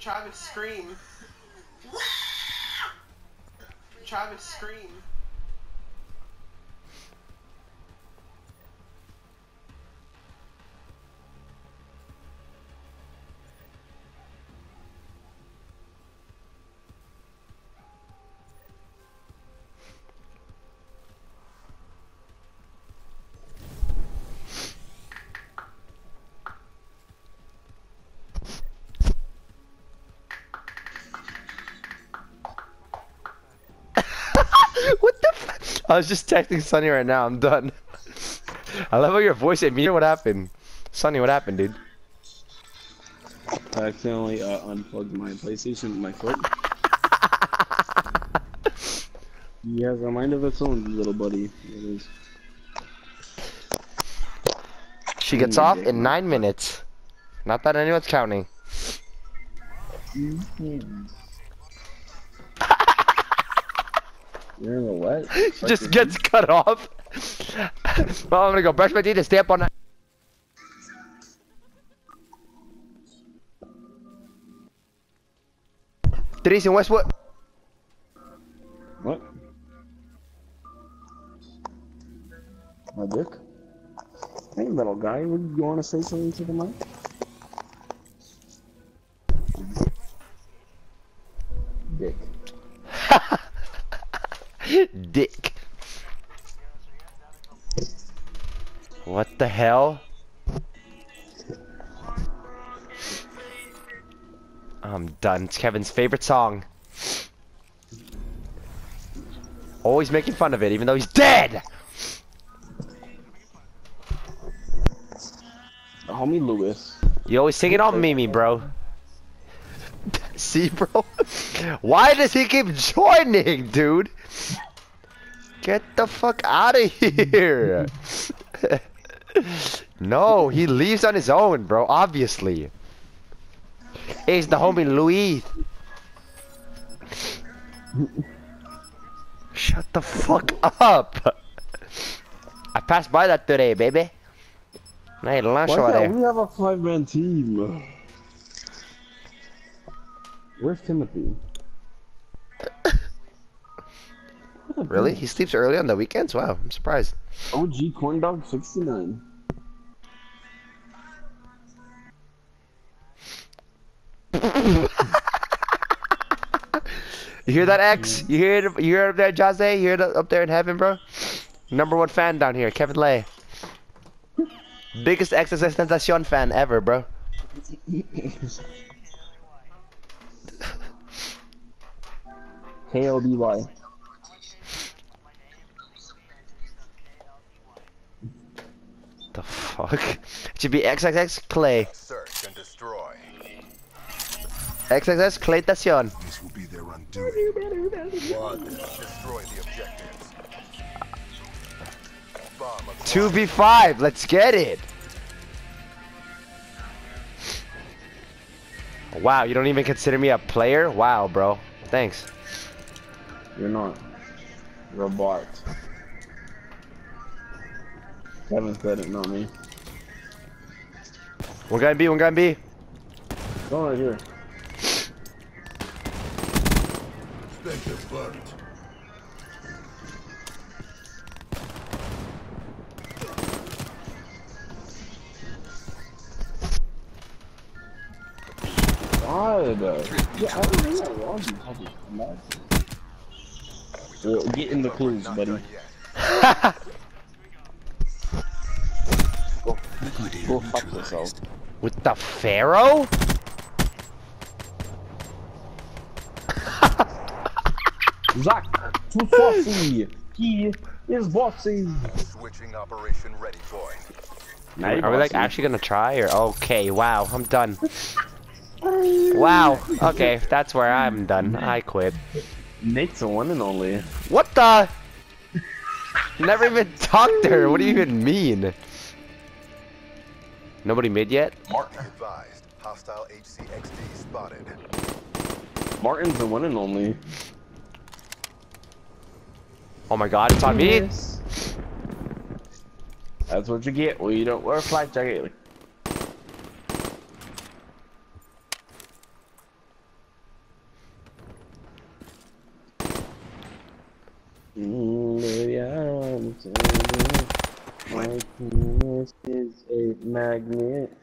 Travis scream. Travis scream. I was just texting Sunny right now, I'm done. I love how your voice hit me. What happened? Sunny, what happened, dude? I accidentally uh, unplugged my PlayStation with my foot. he has a mind of its own, little buddy. She gets off in nine minutes. Not that anyone's counting. You're in the what? She just gets cut off. well, I'm gonna go brush my teeth and stay up all night. Denise in Westwood. What? My dick? Hey, little guy, would you want to say something to the mic? Dick. Dick. What the hell? I'm done. It's Kevin's favorite song. Always making fun of it, even though he's dead! Homie Lewis. You always sing it on Mimi, bro. See, bro? Why does he keep joining, dude? Get the fuck out of here. no, he leaves on his own, bro, obviously. It's the homie Louis. Shut the fuck up. I passed by that today, baby. And I had lunch Why over can't there. we have a five-man team? Where's Timothy? Oh, really? He sleeps early on the weekends? Wow, I'm surprised. OG Corn Dog 69. You hear that, X? You hear it? You hear it up there, Jose? You hear it up there in heaven, bro? Number one fan down here, Kevin Lay. Biggest XXX Tentacion fan ever, bro. K-O-B-Y. The fuck? It should be XXX Clay. Search and destroy. XXX Clay Tacion. This will be their undoing. One. Destroy the objectives. 2v5, let's get it. Wow, you don't even consider me a player? Wow, bro. Thanks. You're not. You're a. Kevin said it, not me. One guy in B, one guy in B. Go right here. Spectre burnt. God. Uh, yeah, I don't know why you have it. Well, get in the clues, buddy. Go, go fuck yourself. With the Pharaoh? Zach, too saucy. He is bossy. Switching operation ready point. Now you're we like bossy. actually gonna try or okay? Wow, I'm done. Wow. Okay, that's where I'm done. I quit. Nate's the one and only. What the? Never even talked to her. What do you even mean? Nobody mid yet? Martin advised. Hostile HCXD spotted. Martin's the one and only. Oh my god, it's on me. That's what you get when you don't wear a flight jacket. Mm, baby, I don't tell you. My penis is a magnet.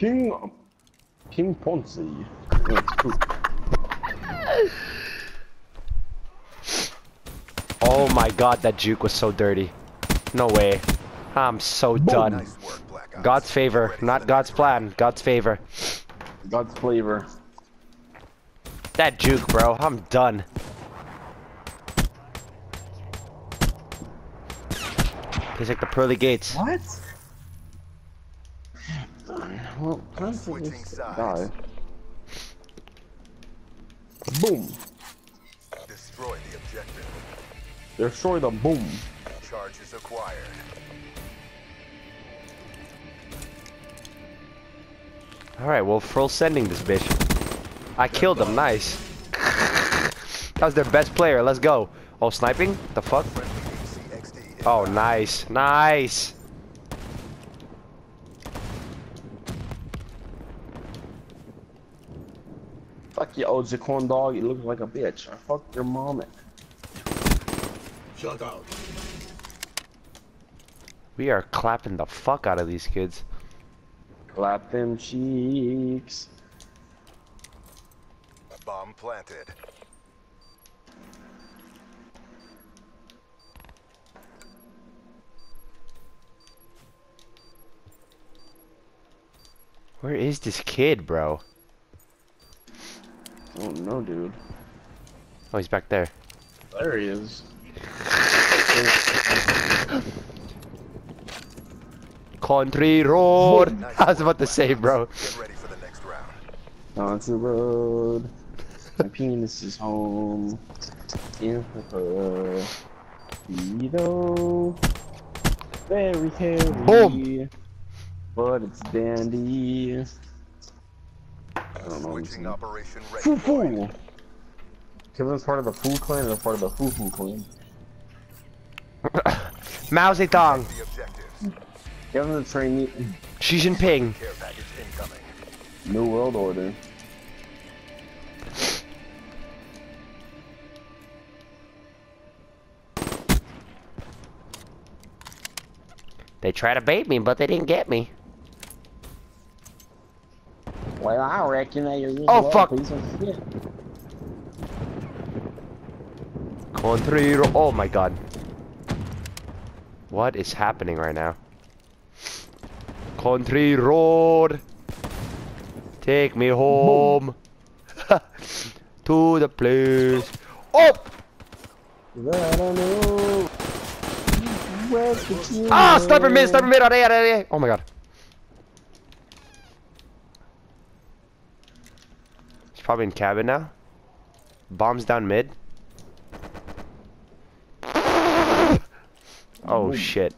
King King Ponzi. That's. Oh my god, that juke was so dirty. No way. I'm so done. Nice work, God's favor, not God's next plan. God's favor. God's flavor. That juke, bro. I'm done. He's like the pearly gates. What? Well, time for Switching this to sides. Boom. round. Destroy the objective. Destroy the boom. Charges acquired. Alright, well, full sending this bitch. I killed him, nice. that was their best player, let's go. Oh, sniping? The fuck? Oh, nice, nice. Fuck you, old corn dog. You look like a bitch. I fucked your mom. Shut out. We are clapping the fuck out of these kids. Clap them cheeks. Bomb planted. Where is this kid, bro? Oh no, dude. Oh, he's back there. There he is. Country road. I was about to say, bro. Get ready for the next round. On the road. My penis is home. In her Speedo. Very hairy. Boom. But it's dandy. I don't know. Switching operation ready. Foo Foo. Kevin's part of the Foo Clan and part of the Foo Foo Clan. Mao Zedong. The objectives. Kevin's a trainee. Xi Jinping. Care. New World Order. They try to bait me, but they didn't get me. Well, I reckon that you're Oh, a fuck. piece of shit. Country Oh my god. What is happening right now? Country road. Take me home. to the place. Oh! That I know. Where could you Ah! Sniper mid, sniper mid, area, area. Oh my god. Probably in cabin now. Bombs down mid. Oh shit.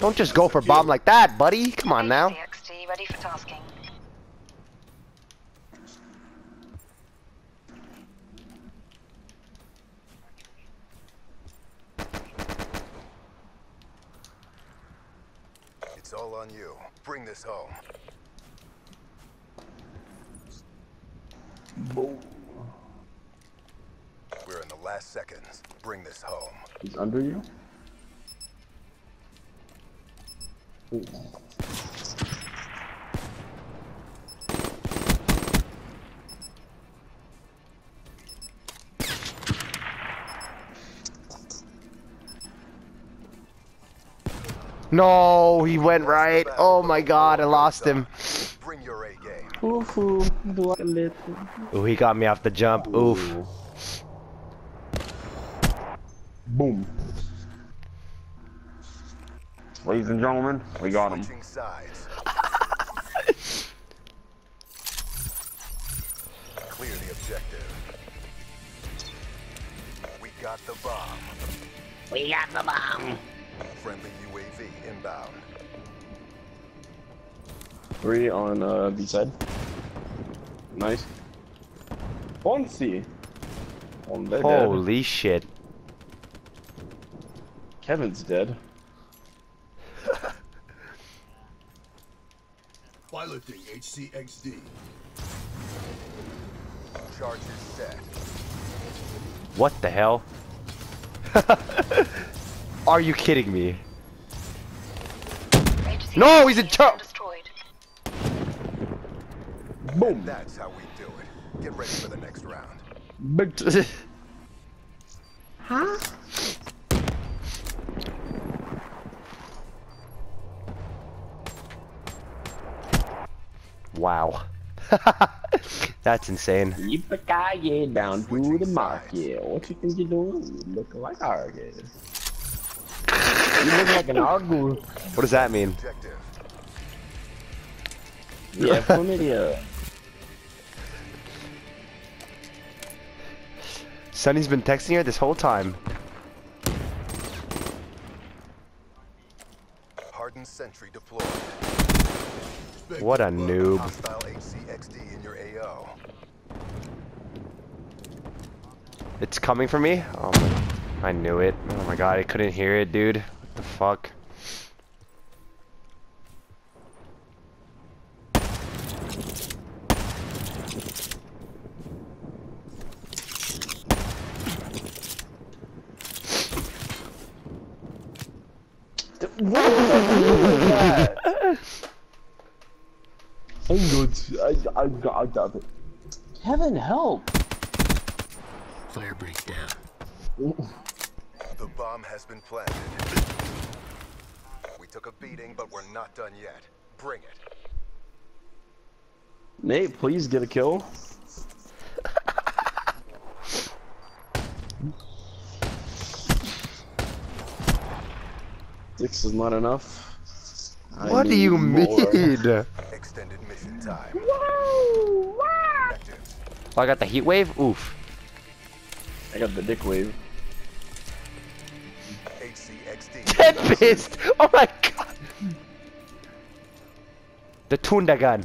Don't just go for bomb like that, buddy. Come on now. CXT ready for tasking. It's all on you. Bring this home. We're in the last seconds. Bring this home. He's under you? No, he went right. Oh my god, I lost him. Bring your A game. Oof, oof, do I let Ooh, he got me off the jump. Oof. Boom. Ladies and gentlemen, we got him. Clear the objective. We got the bomb. We got the bomb. Friendly UAV inbound. Three on uh, B side. Nice. Fonzie. On the dead. Holy shit. Kevin's dead. Piloting HCXD. Charges set. What the hell? Are you kidding me? No, he's a chump. Destroyed. Boom. That's how we do it. Get ready for the next round. Big wow. That's insane. Yippee down to the market. What you think you're doing? You look like Argus. You look like an Argus. What does that mean? Objective. Yeah, chlamydia. Sonny's been texting her this whole time. Hardened sentry deployed. What a noob. Hostile HCXD in your AO. It's coming for me? Oh my, I knew it. Oh my god, I couldn't hear it, dude. What the fuck? I'm good. I, I, I, I got it. Kevin, help! Fire breaks down. The bomb has been planted. We took a beating, but we're not done yet. Bring it. Nate, please get a kill. Six is not enough. I What do you need more. mean? Extended mission time. Objectives. Oh, I got the heat wave? Oof. I got the dick wave. Tempest! Oh my god! The Tunda gun.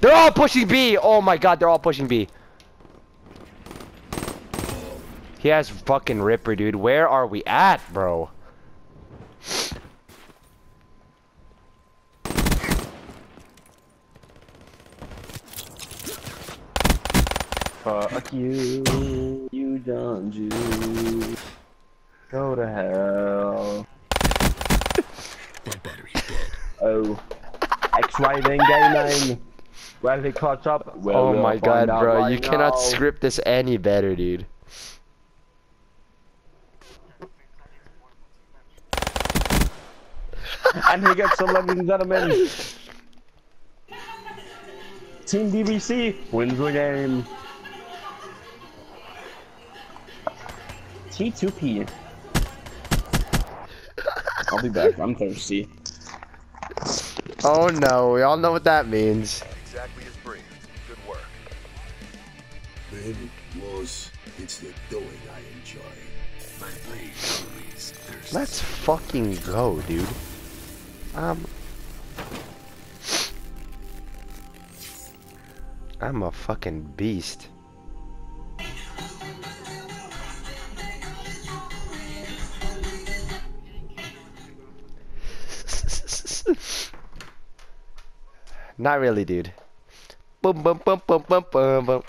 They're all pushing B! Oh my god, they're all pushing B. He has fucking Ripper, dude. Where are we at, bro? Fuck you, you John Jew. Go to hell. That battery's dead. Oh. X-ray then game name. Where did it clutch up? Well, oh we'll my god, bro. right You cannot script this any better, dude. And he gets 11 gentlemen. Team DBC wins the game. T2P. I'll be back. I'm thirsty. Oh no, we all know what that means. Exactly as briefed. Good work. Win, lose, it's the doing I enjoy. My blade always thirsts. Let's fucking go, dude. Um. I'm a fucking beast. Not really, dude. Boom, boom, boom, boom, boom, boom, boom.